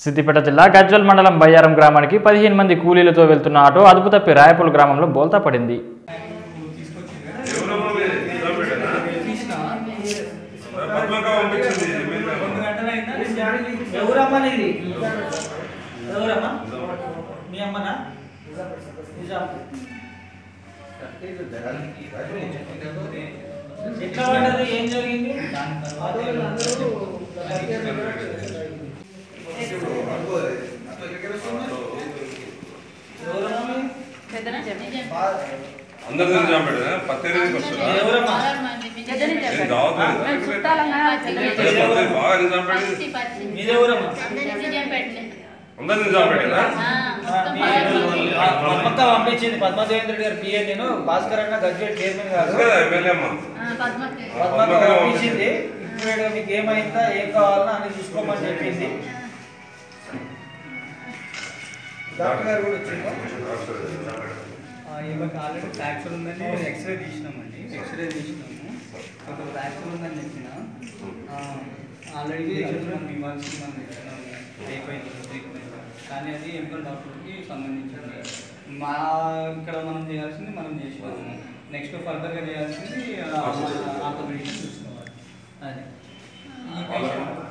సిద్దిపేట జిల్లా గజ్వల్ మండలం బయ్యారం గ్రామానికి పదిహేను మంది కూలీలతో వెళ్తున్న ఆటో అదుపు తప్పి రాయపూల్ గ్రామంలో బోల్తా పడింది. ఎట్లా పడ్డది ఏం జరిగింది ఎవరమ్మా మీ? అందరు నిజాం పెడదా? పత్తేరికి వస్తుందా ఎవరమ్మా? ఏం దావత్ లేదా? అదే పత్తేరు బాగా నిజాం పెడి మీది ఎవరమ్మా అందరు నిజాం పెట్టినా పద్మక్క పంపించింది పద్మదేవేంద్ర గారు పిఏ నేను. భాస్కర్ అన్న గజ్వేట్ చైర్మన్ గారు. పద్మక్క పంపించింది. ఇప్పుడు మీకు ఏమైందా ఏం కావాలన్నా అని చూసుకోమని చెప్పింది. డాక్టర్ గారు కూడా వచ్చిందా ఈమెకి ఆల్రెడీ ఫ్రాక్చర్ ఉందని ఎక్స్రే తీసినామండి. ఎక్స్రే తీసినాము. ఒక ఫ్రాక్చర్ ఉందని చెప్పిన. ఆల్రెడీ మనం ఇవ్వాల్సింది మనం అయిపోయింది. ట్రీట్మెంట్ కానీ అది ఎంపల్ డాక్టర్కి సంబంధించింది. మా ఇక్కడ మనం చేయాల్సింది మనం చేసినాము. నెక్స్ట్ ఫర్దర్గా చేయాల్సింది ఆర్థోపెడిక్స్ చూసుకోవాలి. అదే. ఈ patient-